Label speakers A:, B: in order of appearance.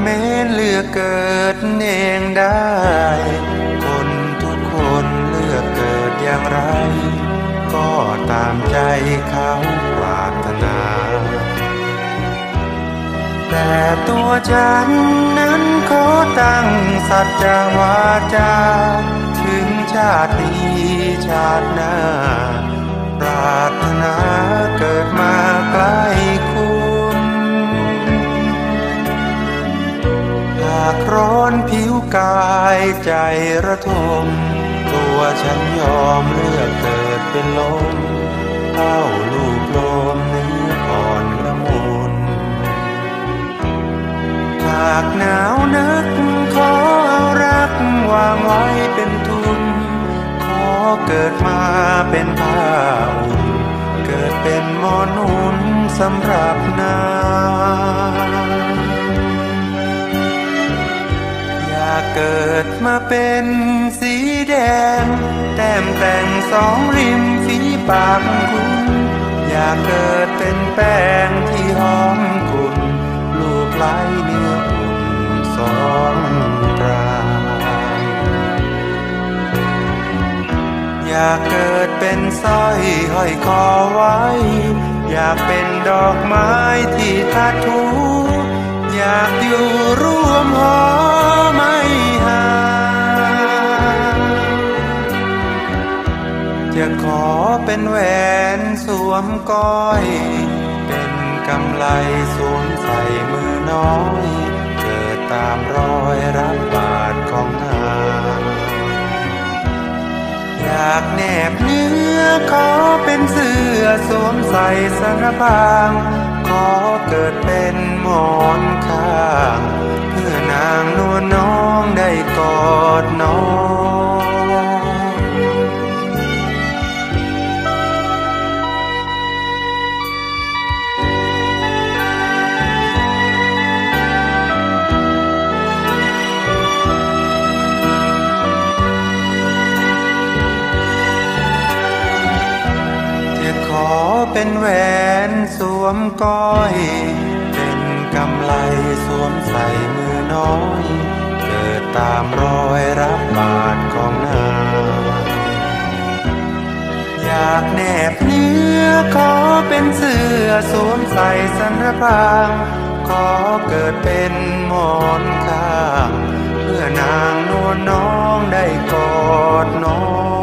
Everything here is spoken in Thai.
A: ากแม้เลือกเกิดเองได้ คนทุกคนเลือกเกิดอย่างไร ก็ตามใจเขาปรารถนา แต่ตัวฉันนั้นขอตั้งสัจจวาจา ถึงชาตินี้ชาติหน้า ปรารถนาเกิดมา กายใจระทม ตัวฉันยอมเลือกเกิดเป็นลมเต้าลูกลมเนื้ออ่อนละมุนหากหนาวนักขอเอารักวางไว้เป็นทุน ขอเกิดมาเป็นผ้าอุ่น เกิดเป็นหมอนุนสำหรับนาง เกิดมาเป็นสีแดง แต้มแต่งสองริมฝีปากคุณ อยากเกิดเป็นแป้งที่หอมกุ่นลูกไหลเนื้ออุ่นสองตราอยากเกิดเป็นสร้อยห้อยคอไว้ อยากเป็นดอกไม้ที่ทัดทู อยากอยู่ร่วมหอไม่ห่างจะขอเป็นแหวนสวมก้อย เป็นกำไลสวมใส่มือน้อยเกิดตามรอยรับบาทของนางอยากแนบเนื้อขอเป็นเสื้อสวมใส่สารพาง ขอเกิดเป็นหมอนข้าง เพื่อนางนวลน้องได้กอดน้อง เป็นแหวนสวมก้อย เป็นกำไลสวมใส่มือน้อยเกิดตามรอยรับบาทของนางอยากแนบเนื้อขอเป็นเสื้อสวมใส่สันรพางขอเกิดเป็นหมอนข้างเพื่อนางนวลน้องได้กอดน้อง